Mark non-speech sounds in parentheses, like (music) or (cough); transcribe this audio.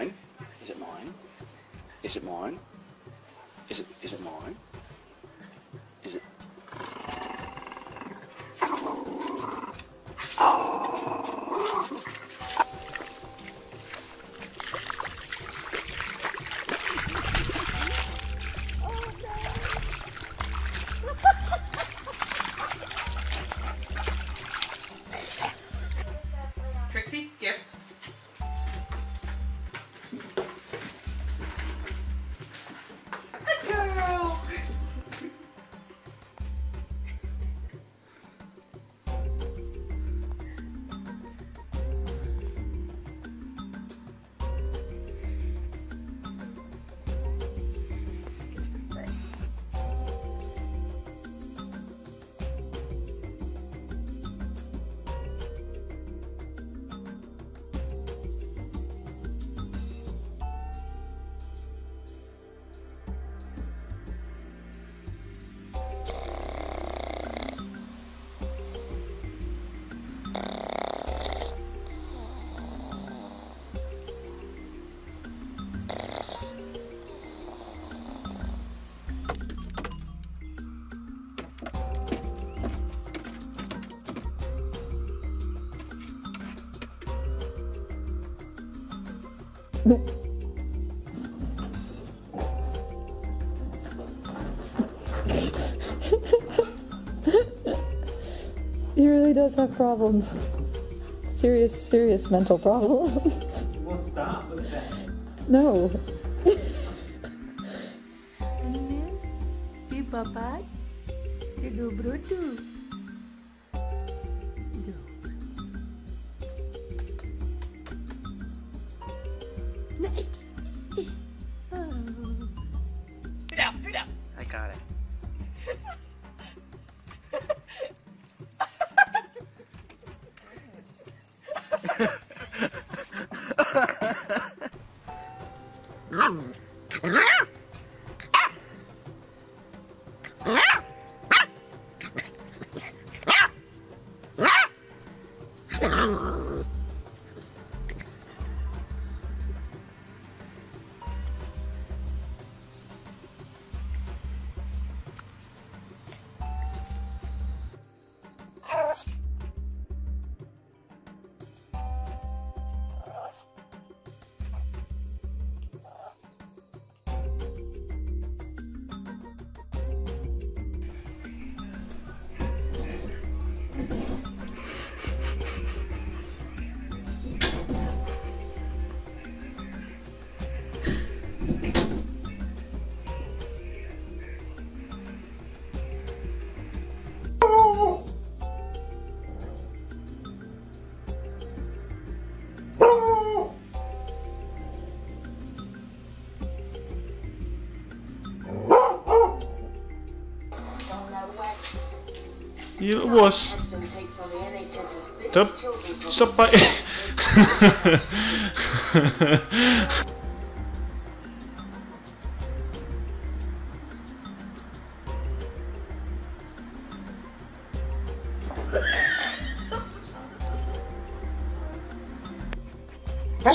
mine? Is it mine? Is it mine? Is it, is it mine? (laughs) he really does have problems. Serious, serious mental problems. that? No. que cara. E o osso. Então, só para. (laughs) はい。